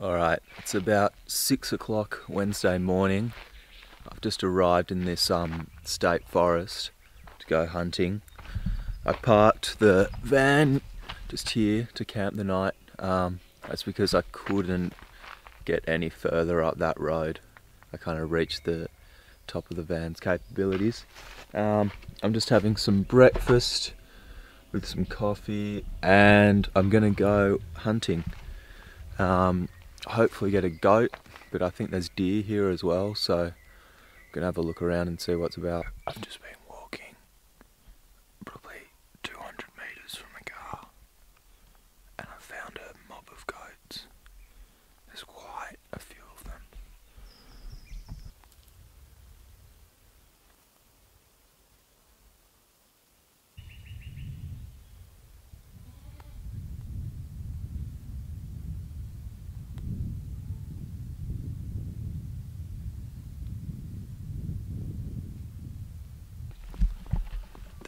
Alright, it's about six o'clock Wednesday morning. I've just arrived in this um, state forest to go hunting. I parked the van just here to camp the night. Um, that's because I couldn't get any further up that road. I kind of reached the top of the van's capabilities. Um, I'm just having some breakfast with some coffee and I'm gonna go hunting. Um, hopefully get a goat, but I think there's deer here as well, so I'm gonna have a look around and see what's about. I've just been walking probably 200 meters from the car, and I found a mob of goats. There's quite a few of them.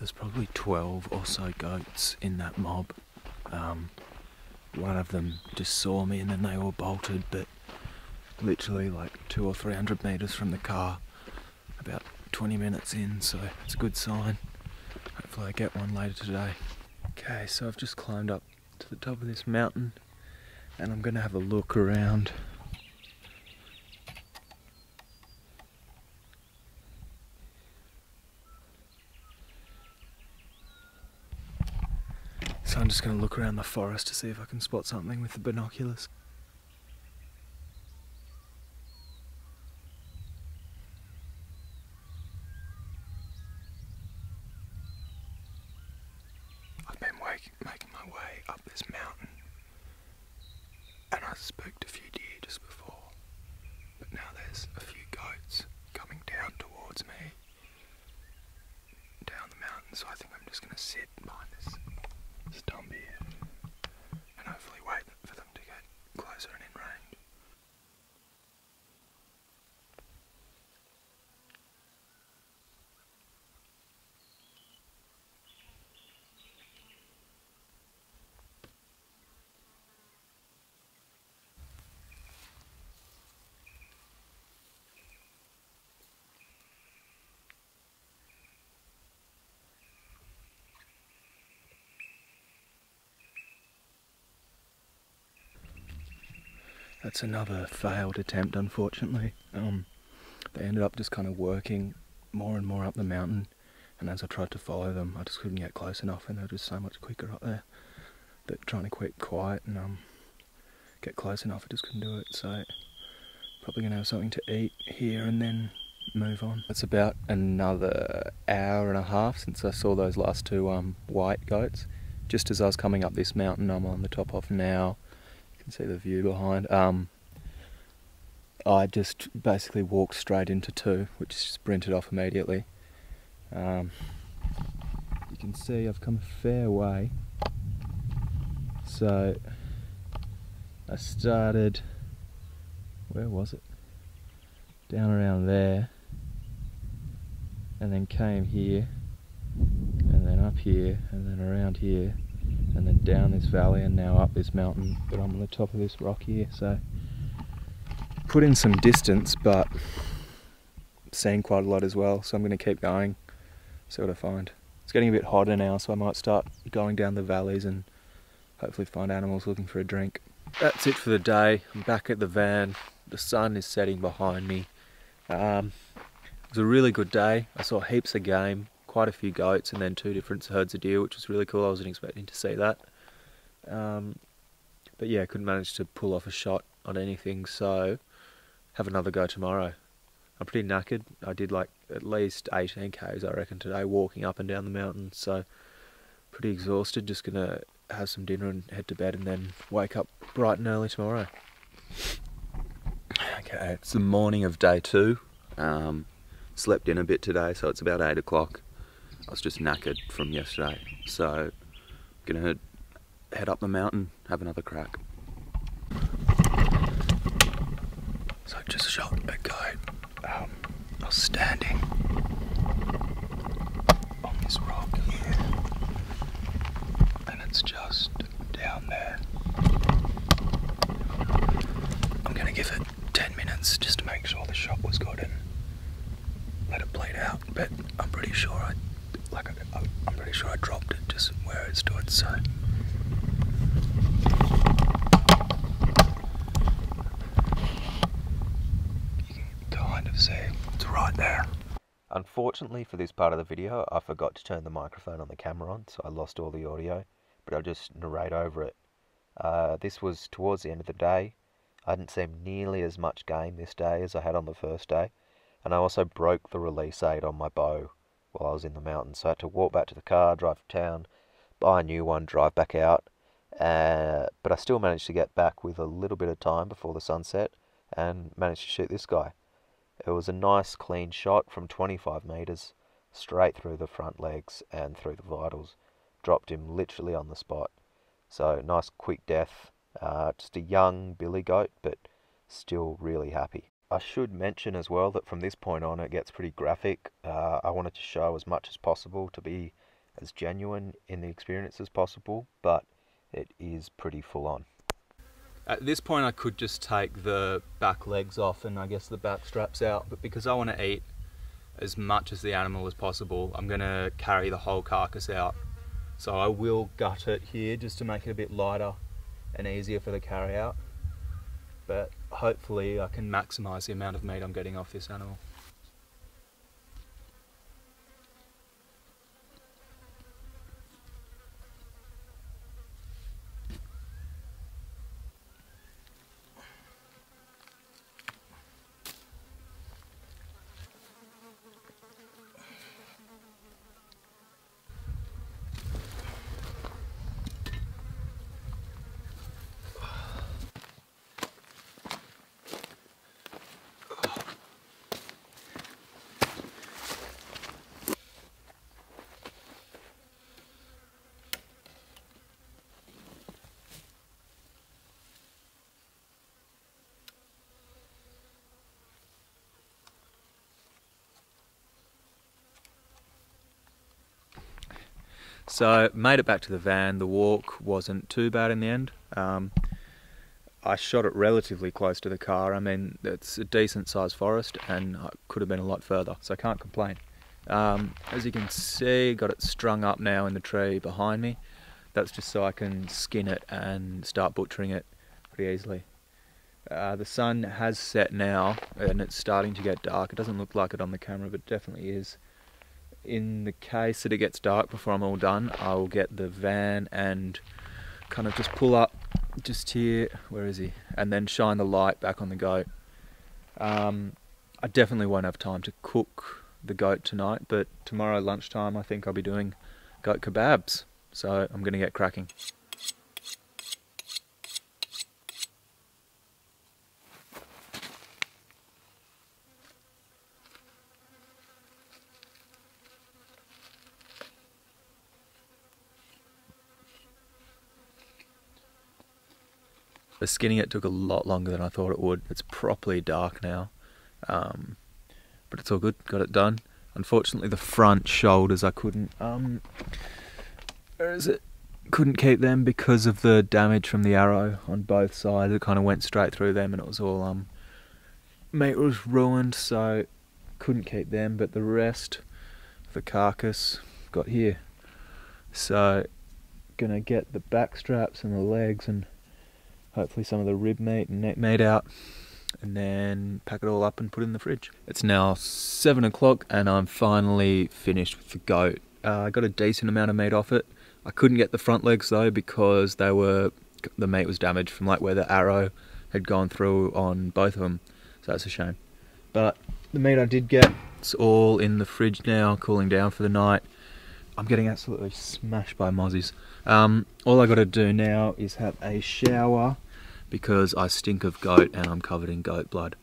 There's probably 12 or so goats in that mob. Um, one of them just saw me and then they all bolted, but literally like two or three hundred meters from the car, about 20 minutes in, so it's a good sign. Hopefully, I get one later today. Okay, so I've just climbed up to the top of this mountain and I'm gonna have a look around. So I'm just going to look around the forest to see if I can spot something with the binoculars. I've been wake- making my way up this mountain and I spooked a few deer just before, but now there's a few goats coming down towards me down the mountain, so I think I'm just going to sit stump here and hopefully wait for them to get closer and in range. That's another failed attempt, unfortunately. Um, they ended up just kind of working more and more up the mountain, and as I tried to follow them, I just couldn't get close enough, and they were just so much quicker up there. That trying to keep quiet and um, get close enough, I just couldn't do it. So probably gonna have something to eat here and then move on. It's about another hour and a half since I saw those last two um, white goats. Just as I was coming up this mountain, I'm on the top of now can see the view behind. Um, I just basically walked straight into two, which sprinted off immediately. Um, you can see I've come a fair way. So I started, where was it? Down around there, and then came here, and then up here, and then around here, and then down this valley and now up this mountain but I'm on the top of this rock here so put in some distance but seen quite a lot as well so I'm going to keep going see what I find. It's getting a bit hotter now so I might start going down the valleys and hopefully find animals looking for a drink. That's it for the day. I'm back at the van. The sun is setting behind me. Um, it was a really good day. I saw heaps of game quite a few goats and then two different herds of deer, which was really cool. I wasn't expecting to see that. Um, but yeah, couldn't manage to pull off a shot on anything, so have another go tomorrow. I'm pretty knackered. I did like at least 18 k's, I reckon, today, walking up and down the mountain, so pretty exhausted. Just gonna have some dinner and head to bed, and then wake up bright and early tomorrow. Okay, it's the morning of day two. Um, slept in a bit today, so it's about eight o'clock. I was just knackered from yesterday, so I'm gonna head up the mountain, have another crack. So I just shot a goat. Um, I was standing on this rock here, and it's just down there. I'm to give it 10 minutes just to make sure the shot was good and let it bleed out. But I'm pretty sure I, pretty sure I dropped it just where it stood. So. You can kind of see it's right there. Unfortunately for this part of the video, I forgot to turn the microphone on the camera on, so I lost all the audio, but I'll just narrate over it. Uh, this was towards the end of the day. I didn't seem nearly as much game this day as I had on the first day, and I also broke the release aid on my bow while I was in the mountains, so I had to walk back to the car, drive to town, buy a new one, drive back out. Uh, but I still managed to get back with a little bit of time before the sunset and managed to shoot this guy. It was a nice clean shot from 25 metres, straight through the front legs and through the vitals. Dropped him literally on the spot. So nice quick death. Uh, just a young billy goat, but still really happy. I should mention as well that from this point on it gets pretty graphic. Uh, I wanted to show as much as possible to be as genuine in the experience as possible, but it is pretty full on. At this point I could just take the back legs off and I guess the back straps out, but because I want to eat as much as the animal as possible, I'm going to carry the whole carcass out. So I will gut it here just to make it a bit lighter and easier for the carry out. But hopefully I can maximise the amount of meat I'm getting off this animal. So made it back to the van. The walk wasn't too bad in the end. Um, I shot it relatively close to the car. I mean, it's a decent sized forest and I could have been a lot further, so I can't complain. Um, as you can see, got it strung up now in the tree behind me. That's just so I can skin it and start butchering it pretty easily. Uh, the sun has set now and it's starting to get dark. It doesn't look like it on the camera, but it definitely is in the case that it gets dark before I'm all done, I will get the van and kind of just pull up just here, where is he? And then shine the light back on the goat. Um, I definitely won't have time to cook the goat tonight, but tomorrow lunchtime I think I'll be doing goat kebabs. So I'm going to get cracking. The skinning it took a lot longer than I thought it would. It's properly dark now, um, but it's all good. Got it done. Unfortunately, the front shoulders I couldn't. Um, where is it? Couldn't keep them because of the damage from the arrow on both sides. It kind of went straight through them, and it was all um, meat was ruined. So couldn't keep them, but the rest, of the carcass, got here. So gonna get the back straps and the legs and hopefully some of the rib meat and neck meat out and then pack it all up and put it in the fridge. It's now seven o'clock and I'm finally finished with the goat. Uh, I got a decent amount of meat off it. I couldn't get the front legs though because they were the meat was damaged from like where the arrow had gone through on both of them, so that's a shame. But the meat I did get, it's all in the fridge now, cooling down for the night. I'm getting absolutely smashed by mozzies. Um, all I got to do now is have a shower because I stink of goat and I'm covered in goat blood.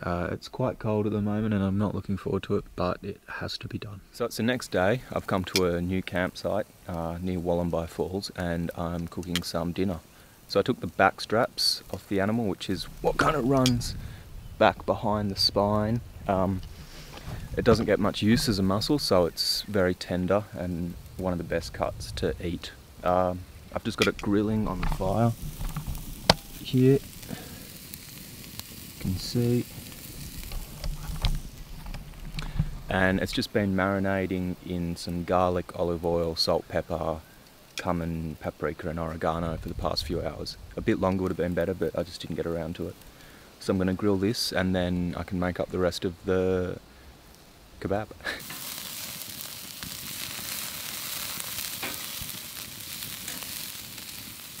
Uh, it's quite cold at the moment and I'm not looking forward to it, but it has to be done. So it's the next day. I've come to a new campsite uh, near Wollomombi Falls and I'm cooking some dinner. So I took the back straps off the animal, which is what kind of runs back behind the spine. Um, it doesn't get much use as a muscle, so it's very tender and one of the best cuts to eat. Um, I've just got it grilling on the fire here. You can see. And it's just been marinating in some garlic, olive oil, salt, pepper, cumin, paprika and oregano for the past few hours. A bit longer would have been better, but I just didn't get around to it. So I'm going to grill this and then I can make up the rest of the kebab.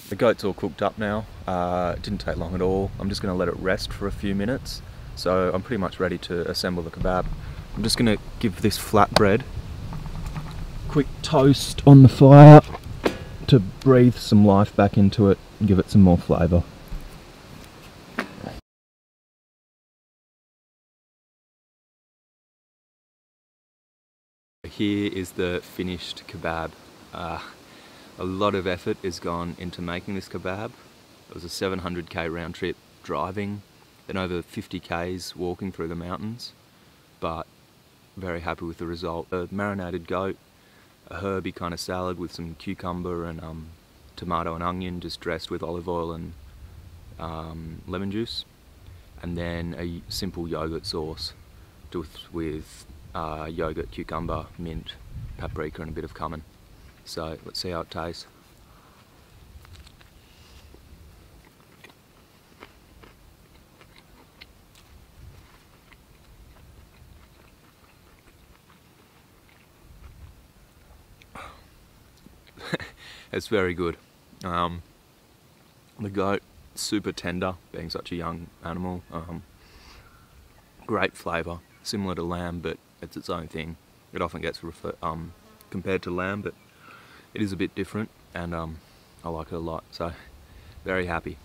the goat's all cooked up now. Uh, it didn't take long at all. I'm just going to let it rest for a few minutes. So I'm pretty much ready to assemble the kebab. I'm just going to give this flatbread quick toast on the fire to breathe some life back into it and give it some more flavour. Here is the finished kebab. Uh, a lot of effort has gone into making this kebab. It was a 700k round trip driving, then over 50 k's walking through the mountains, but very happy with the result. A marinated goat, a herby kind of salad with some cucumber and um, tomato and onion just dressed with olive oil and um, lemon juice and then a simple yogurt sauce with uh, yogurt, cucumber, mint, paprika and a bit of cumin. So let's see how it tastes. it's very good. Um, the goat, super tender, being such a young animal. Um, great flavour, similar to lamb, but it's its own thing. It often gets refer um, compared to lamb, but it is a bit different, and um, I like it a lot. So, very happy.